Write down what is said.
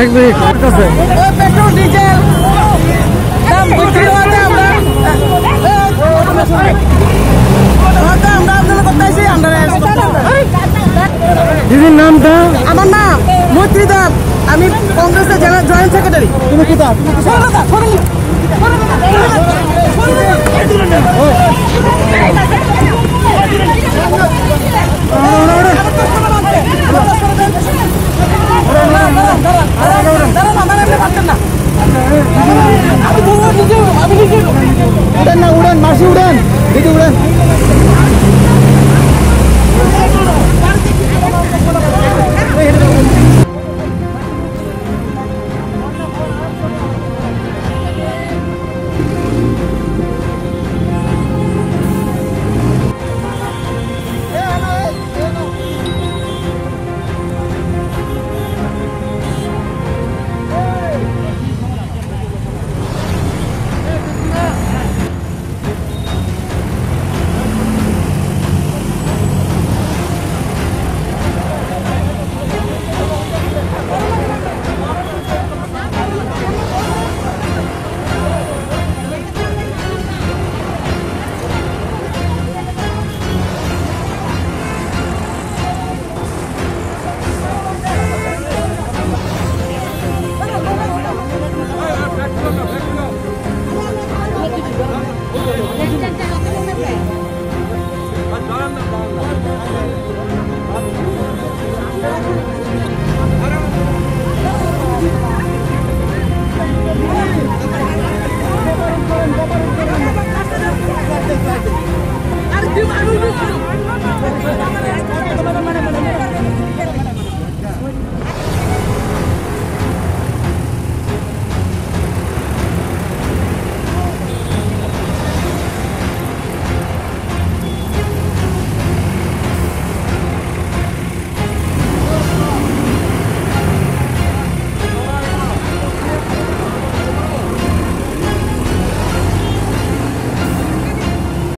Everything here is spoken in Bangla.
এক মিনিট আছে পেট্রোল ডিজেল দাম বৃদ্ধি হওয়াতে আমরা দিদির নাম নামটা আমার নাম মৈত্রী দেব আমি কংগ্রেসের জেলা জয়েন্ট সেক্রেটারি। তুমি কি দাব মাসি উড়েন। দিদি উড়েন।